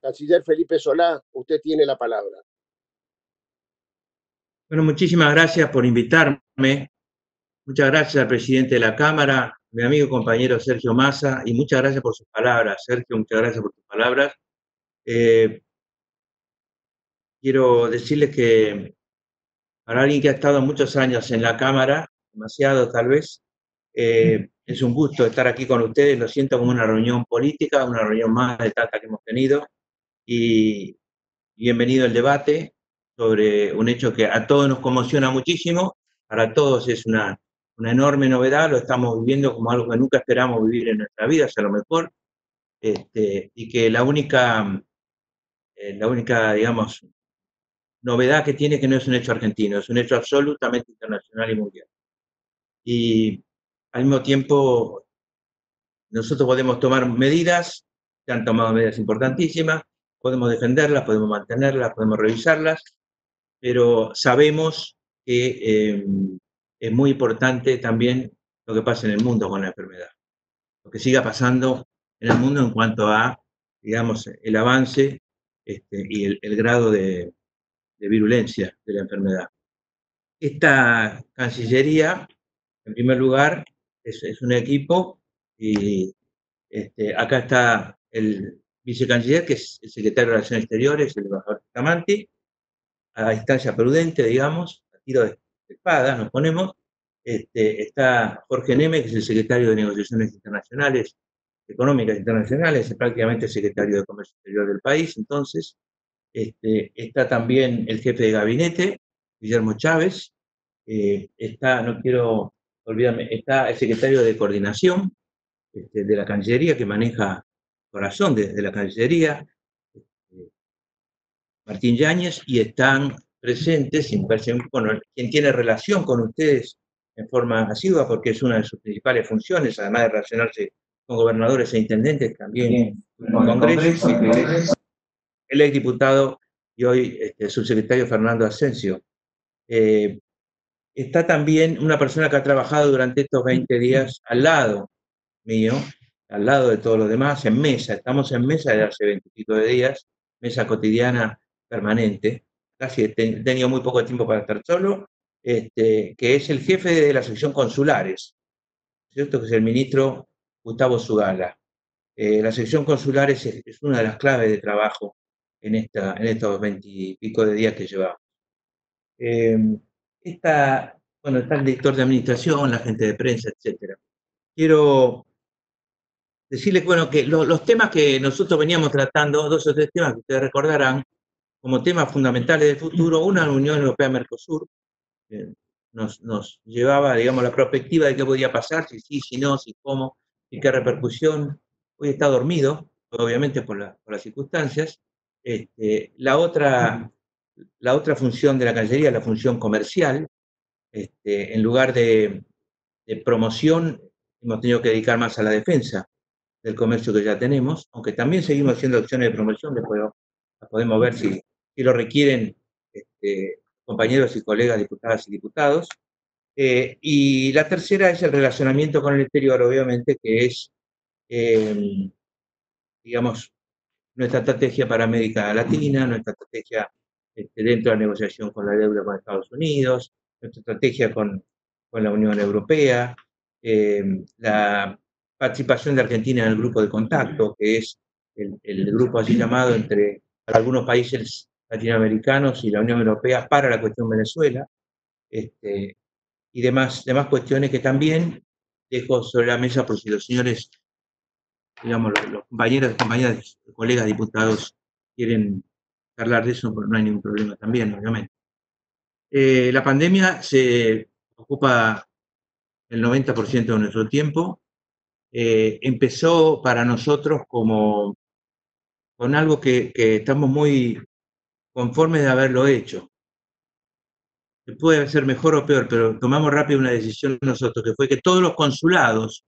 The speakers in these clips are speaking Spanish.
Canciller Felipe Solá, usted tiene la palabra. Bueno, muchísimas gracias por invitarme. Muchas gracias al presidente de la Cámara, mi amigo y compañero Sergio Massa, y muchas gracias por sus palabras. Sergio, muchas gracias por tus palabras. Eh, quiero decirles que para alguien que ha estado muchos años en la Cámara, demasiado tal vez, eh, es un gusto estar aquí con ustedes. Lo siento como una reunión política, una reunión más de tanta que hemos tenido. Y bienvenido al debate sobre un hecho que a todos nos conmociona muchísimo, para todos es una, una enorme novedad, lo estamos viviendo como algo que nunca esperamos vivir en nuestra vida, a lo mejor, este, y que la única, eh, la única, digamos, novedad que tiene que no es un hecho argentino, es un hecho absolutamente internacional y mundial. Y al mismo tiempo, nosotros podemos tomar medidas, se han tomado medidas importantísimas, podemos defenderlas, podemos mantenerlas, podemos revisarlas, pero sabemos que eh, es muy importante también lo que pasa en el mundo con la enfermedad, lo que siga pasando en el mundo en cuanto a, digamos, el avance este, y el, grado de, virulencia de la enfermedad. Esta Cancillería, en primer lugar, es, un equipo y este, acá está el vicecanciller, que es el secretario de Relaciones Exteriores, el embajador Camanti, a distancia prudente, digamos, a tiro de, espada nos ponemos. Este, está Jorge Neme, que es el secretario de Negociaciones Internacionales, Económicas Internacionales, es prácticamente el secretario de Comercio Exterior del país, entonces. Este, está también el jefe de gabinete, Guillermo Chávez. Eh, está, no quiero olvídame, está el secretario de Coordinación este, de la Cancillería, que maneja corazón de, la Cancillería, este, Martín Yáñez, y están presentes, bueno, quien tiene relación con ustedes en forma asidua, porque es una de sus principales funciones, además de relacionarse con gobernadores e intendentes, también con Congreso, el exdiputado y hoy este, subsecretario Fernando Asensio. Eh, está también una persona que ha trabajado durante estos 20 días al lado mío, al lado de todos los demás, en mesa. Estamos en mesa desde hace 20 de días, mesa cotidiana permanente. Casi he tenido muy poco tiempo para estar solo, este, que es el jefe de la sección consulares, ¿cierto? Que es el ministro Gustavo Zugala. Eh, la sección consulares es, una de las claves de trabajo en, esta, en estos 20 y pico de días que llevamos. Eh, está, bueno, está el director de administración, la gente de prensa, etcétera. Quiero decirles, bueno, que los temas que nosotros veníamos tratando, dos o tres temas que ustedes recordarán, como temas fundamentales del futuro, una la Unión Europea-Mercosur, nos, nos, llevaba, digamos, la perspectiva de qué podía pasar, si sí, si no, si cómo, y qué repercusión. Hoy está dormido, obviamente por, por las circunstancias. Este, la otra la otra función de la Cancillería es la función comercial. Este, en lugar de, promoción, hemos tenido que dedicar más a la defensa del comercio que ya tenemos, aunque también seguimos haciendo acciones de promoción, después podemos ver si, si lo requieren este, compañeros y colegas diputadas y diputados. Eh, y la tercera es el relacionamiento con el exterior, obviamente, que es, em, digamos, nuestra estrategia para América Latina, nuestra estrategia este, dentro de la negociación con la deuda con Estados Unidos, nuestra estrategia con, con la Unión Europea, em, la participación de Argentina en el grupo de contacto, que es el, el, grupo así llamado entre algunos países latinoamericanos y la Unión Europea para la cuestión Venezuela, este, y demás, demás cuestiones que también dejo sobre la mesa por si los señores, digamos, los, compañeros, compañeras, colegas diputados quieren hablar de eso, no hay ningún problema también, obviamente. Eh, la pandemia se ocupa el 90% de nuestro tiempo. Eh, empezó para nosotros como con algo que, estamos muy conformes de haberlo hecho. Puede ser mejor o peor, pero tomamos rápido una decisión nosotros, que fue que todos los consulados,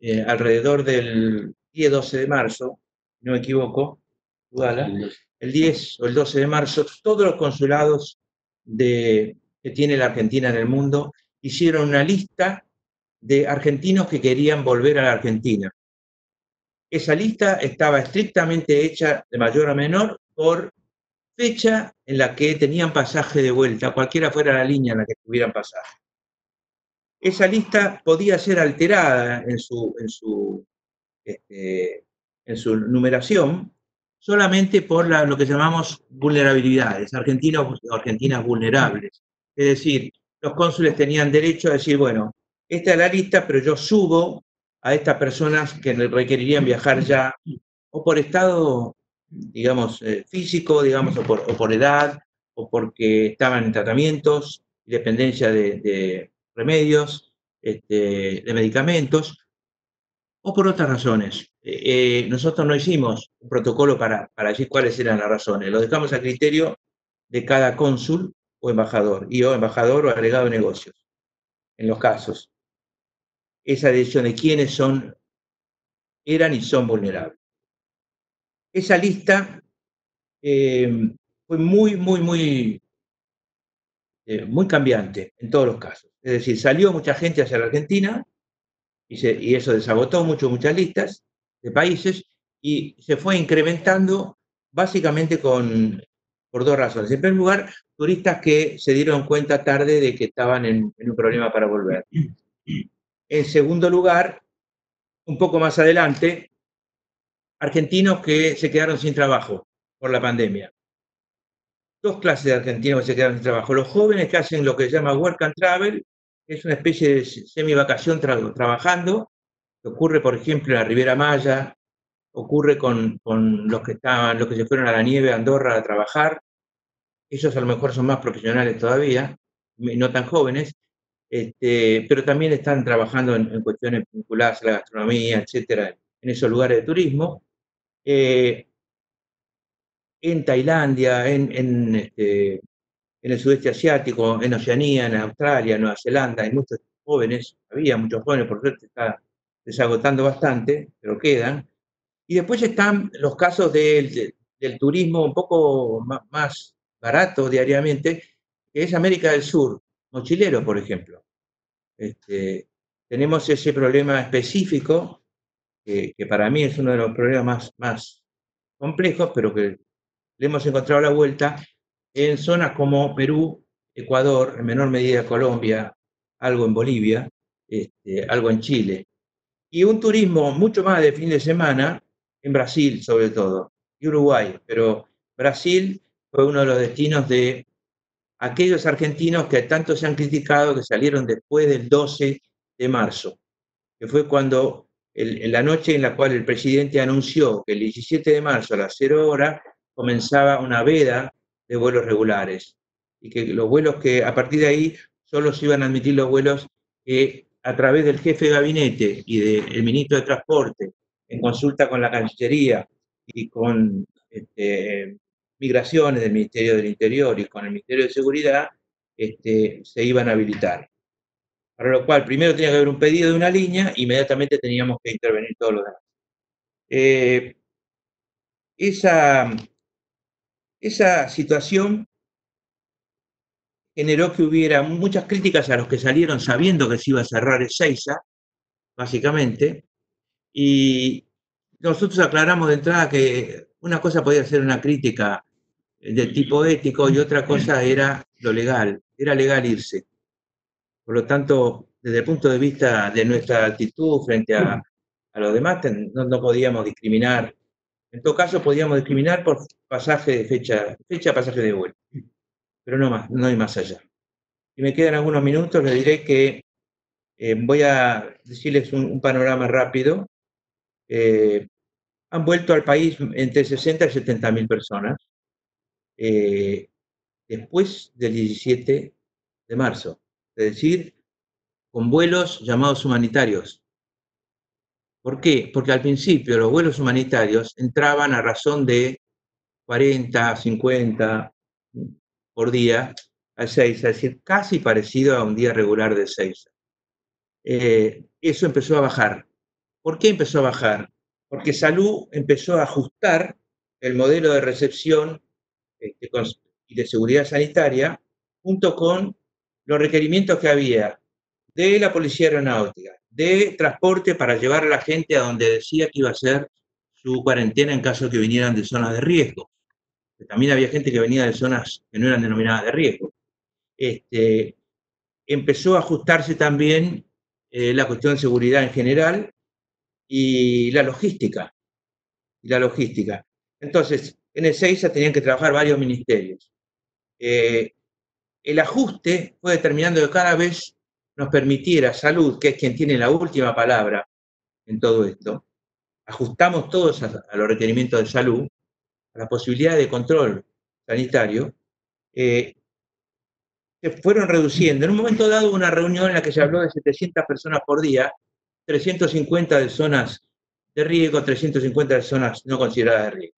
eh, alrededor del 10-12 de marzo, no me equivoco, el 10 o el 12 de marzo, todos los consulados de, que tiene la Argentina en el mundo hicieron una lista de argentinos que querían volver a la Argentina. esa lista estaba estrictamente hecha de mayor a menor por fecha en la que tenían pasaje de vuelta, cualquiera fuera la línea en la que tuvieran pasaje. Esa lista podía ser alterada en su, en su, este, en su numeración solamente por lo que llamamos vulnerabilidades, argentinos o argentinas vulnerables. Es decir, los cónsules tenían derecho a decir, bueno, esta es la lista, pero yo subo a estas personas que requerirían viajar ya o por estado digamos, eh, físico, digamos, o por, edad, o porque estaban en tratamientos, dependencia de, remedios, este, de medicamentos, o por otras razones. Eh, eh, nosotros no hicimos un protocolo para, decir cuáles eran las razones, lo dejamos a criterio de cada cónsul o embajador, y o embajador o agregado de negocios, en los casos. Esa decisión de quiénes son, eran y son vulnerables. Esa lista eh, fue muy, muy, muy, muy cambiante en todos los casos. Es decir, salió mucha gente hacia la Argentina y, eso desagotó mucho, muchas listas de países y se fue incrementando básicamente con, por dos razones. En primer lugar, turistas que se dieron cuenta tarde de que estaban en un problema para volver. En segundo lugar, un poco más adelante, argentinos que se quedaron sin trabajo por la pandemia. Dos clases de argentinos que se quedaron sin trabajo. Los jóvenes que hacen lo que se llama work and travel, que es una especie de semi-vacación trabajando, que ocurre, por ejemplo, en la Riviera Maya, ocurre con, los que estaban, los que se fueron a la nieve a Andorra a trabajar. Ellos a lo mejor son más profesionales todavía, no tan jóvenes, este, pero también están trabajando en, en, cuestiones vinculadas a la gastronomía, etcétera, en esos lugares de turismo. Eh, en Tailandia, en, este, en, el sudeste asiático, en Oceanía, en Australia, en Nueva Zelanda, hay muchos jóvenes, había muchos jóvenes, por suerte está desagotando bastante, pero quedan. Y después están los casos del, turismo un poco más, barato diariamente, que es América del Sur, mochilero, por ejemplo. Este, tenemos ese problema específico que, para mí es uno de los problemas más, más complejos, pero que le hemos encontrado la vuelta en zonas como Perú, Ecuador, en menor medida Colombia, algo en Bolivia, este, algo en Chile. Y un turismo mucho más de fin de semana en Brasil, sobre todo, y Uruguay. Pero Brasil fue uno de los destinos de aquellos argentinos que tanto se han criticado que salieron después del 12 de marzo, que fue cuando en la noche en la cual el presidente anunció que el 17 de marzo a las 0 horas comenzaba una veda de vuelos regulares y que los vuelos que a partir de ahí solo se iban a admitir los vuelos que a través del jefe de gabinete y del ministro de Transporte, en consulta con la Cancillería y con este, migraciones del Ministerio del Interior y con el Ministerio de Seguridad, este, se iban a habilitar. Para lo cual, primero tenía que haber un pedido de una línea, inmediatamente teníamos que intervenir todos los demás. Eh, esa, esa situación generó que hubiera muchas críticas a los que salieron sabiendo que se iba a cerrar Ezeiza, básicamente, y nosotros aclaramos de entrada que una cosa podía ser una crítica de tipo ético y otra cosa era lo legal, era legal irse. Por lo tanto, desde el punto de vista de nuestra actitud frente a, los demás, no, podíamos discriminar. En todo caso, podíamos discriminar por pasaje de fecha, fecha pasaje de vuelo. Pero no más, no hay más allá. Si me quedan algunos minutos, les diré que eh, voy a decirles un, panorama rápido. Eh, han vuelto al país entre 60 y 70 mil personas eh, después del 17 de marzo es decir, con vuelos llamados humanitarios. ¿Por qué? Porque al principio los vuelos humanitarios entraban a razón de 40, 50 por día 6, es decir, casi parecido a un día regular de 6. Eh, eso empezó a bajar. ¿Por qué empezó a bajar? Porque Salud empezó a ajustar el modelo de recepción este, y de seguridad sanitaria junto con los requerimientos que había de la Policía Aeronáutica, de transporte para llevar a la gente a donde decía que iba a ser su cuarentena en caso que vinieran de zonas de riesgo. También había gente que venía de zonas que no eran denominadas de riesgo. Este, empezó a ajustarse también eh, la cuestión de seguridad en general y la logística. Y la logística. Entonces, en el ya tenían que trabajar varios ministerios. Eh, el ajuste fue determinando que cada vez nos permitiera salud, que es quien tiene la última palabra en todo esto, ajustamos todos a, los requerimientos de salud, a la posibilidad de control sanitario, eh, se fueron reduciendo. En un momento dado una reunión en la que se habló de 700 personas por día, 350 de zonas de riesgo, 350 de zonas no consideradas de riesgo.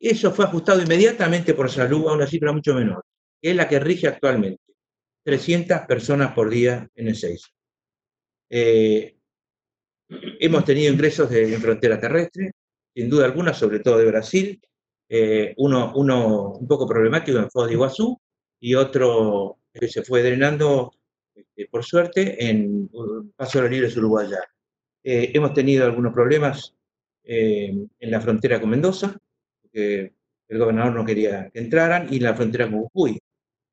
Eso fue ajustado inmediatamente por salud a una cifra mucho menor, que es la que rige actualmente. 300 personas por día en el 6. Eh, hemos tenido ingresos de, en frontera terrestre, sin duda alguna, sobre todo de Brasil, eh, uno, uno un poco problemático en Foz de Iguazú y otro que se fue drenando, este, por suerte, en Paso de los Libres Uruguaya. Eh, hemos tenido algunos problemas en la frontera con Mendoza, porque el gobernador no quería que entraran, y en la frontera con Jujuy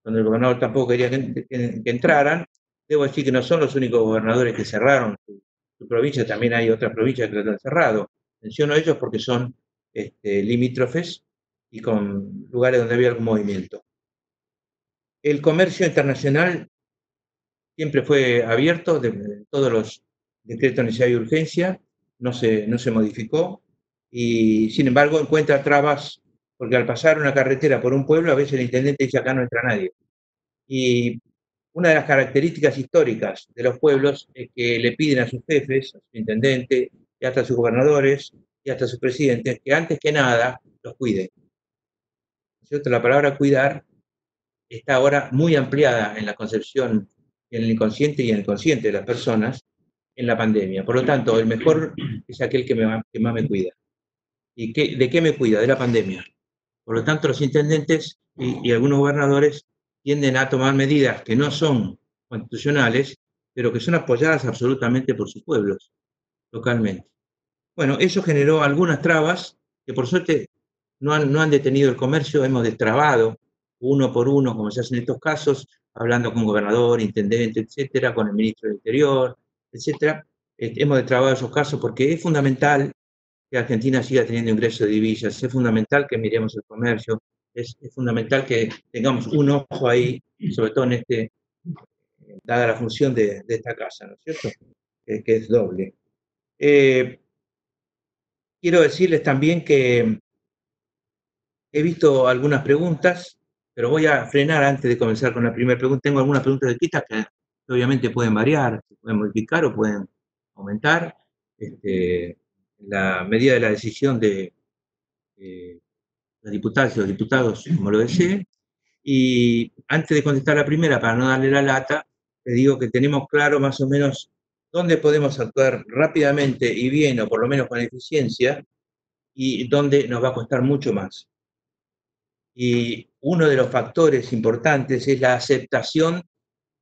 donde el gobernador tampoco quería que, entraran. Debo decir que no son los únicos gobernadores que cerraron su, provincia, también hay otras provincias que lo han cerrado. Menciono ellos porque son este, limítrofes y con lugares donde había algún movimiento. El comercio internacional siempre fue abierto, de, todos los decretos de necesidad y urgencia, no se, no se modificó, y sin embargo encuentra trabas porque al pasar una carretera por un pueblo, a veces el intendente dice acá no entra nadie. Y una de las características históricas de los pueblos es que le piden a sus jefes, a su intendente, y hasta a sus gobernadores, y hasta a sus presidentes, que antes que nada los. ¿Cierto? La palabra cuidar está ahora muy ampliada en la concepción, en el inconsciente y en el consciente de las personas en la pandemia. Por lo tanto, el mejor es aquel que, me, más me cuida. ¿Y de qué me cuida? De la pandemia. Por lo tanto, los intendentes y, algunos gobernadores tienden a tomar medidas que no son constitucionales, pero que son apoyadas absolutamente por sus pueblos localmente. Bueno, eso generó algunas trabas que por suerte no han, no han detenido el comercio, hemos destrabado uno por uno, como se hace en estos casos, hablando con gobernador, intendente, etcétera, con el ministro del Interior, etcétera. Este, hemos destrabado esos casos porque es fundamental que Argentina siga teniendo ingresos de divisas. Es fundamental que miremos el comercio, es, fundamental que tengamos un ojo ahí, sobre todo en este, dada la función de, esta casa, ¿no es cierto? que es doble. Eh, quiero decirles también que he visto algunas preguntas, pero voy a frenar antes de comenzar con la primera pregunta. Tengo algunas preguntas de quitas que obviamente pueden variar, pueden modificar o pueden aumentar. Este, la medida de la decisión de eh, los diputados y los diputados, como lo deseen. Y antes de contestar la primera, para no darle la lata, le digo que tenemos claro más o menos dónde podemos actuar rápidamente y bien, o por lo menos con eficiencia, y dónde nos va a costar mucho más. Y uno de los factores importantes es la aceptación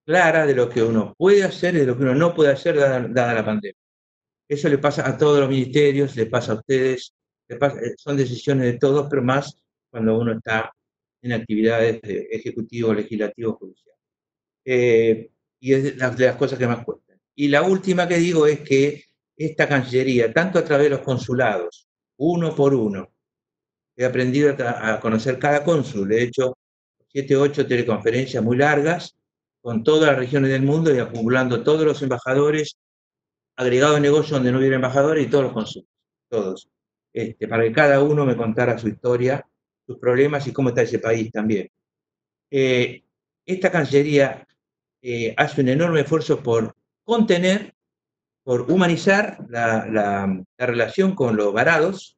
clara de lo que uno puede hacer y de lo que uno no puede hacer dada la pandemia. Eso le pasa a todos los ministerios, le pasa a ustedes, eh, son decisiones de todos, pero más cuando uno está en actividades de ejecutivo, legislativo, judicial. Eh, y es de las, cosas que más cuestan. Y la última que digo es que esta Cancillería, tanto a través de los consulados, uno por uno, he aprendido a, conocer cada cónsul, he hecho siete, ocho teleconferencias muy largas con todas las regiones del mundo y acumulando todos los embajadores agregado de negocio donde no hubiera embajadores y todos los consumos, todos. Este, para que cada uno me contara su historia, sus problemas y cómo está ese país también. Eh, esta Cancillería eh, hace un enorme esfuerzo por contener, por humanizar la, la, relación con los varados,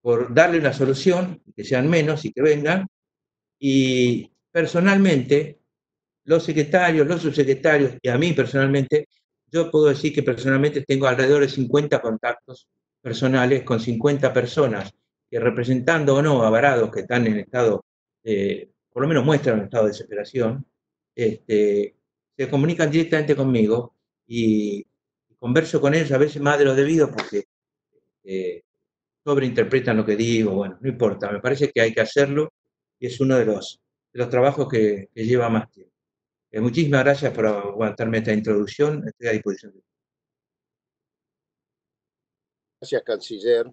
por darle una solución, que sean menos y que vengan, y personalmente, los secretarios, los subsecretarios y a mí personalmente, yo puedo decir que personalmente tengo alrededor de 50 contactos personales con 50 personas que representando o no a varados que están en estado, por lo menos muestran un estado de desesperación, este, se comunican directamente conmigo y, converso con ellos a veces más de lo debido porque eh, sobreinterpretan lo que digo, bueno, no importa, me parece que hay que hacerlo y es uno de los, de los trabajos que, lleva más tiempo. Eh, muchísimas gracias por aguantarme esta introducción, estoy a disposición. Gracias, canciller.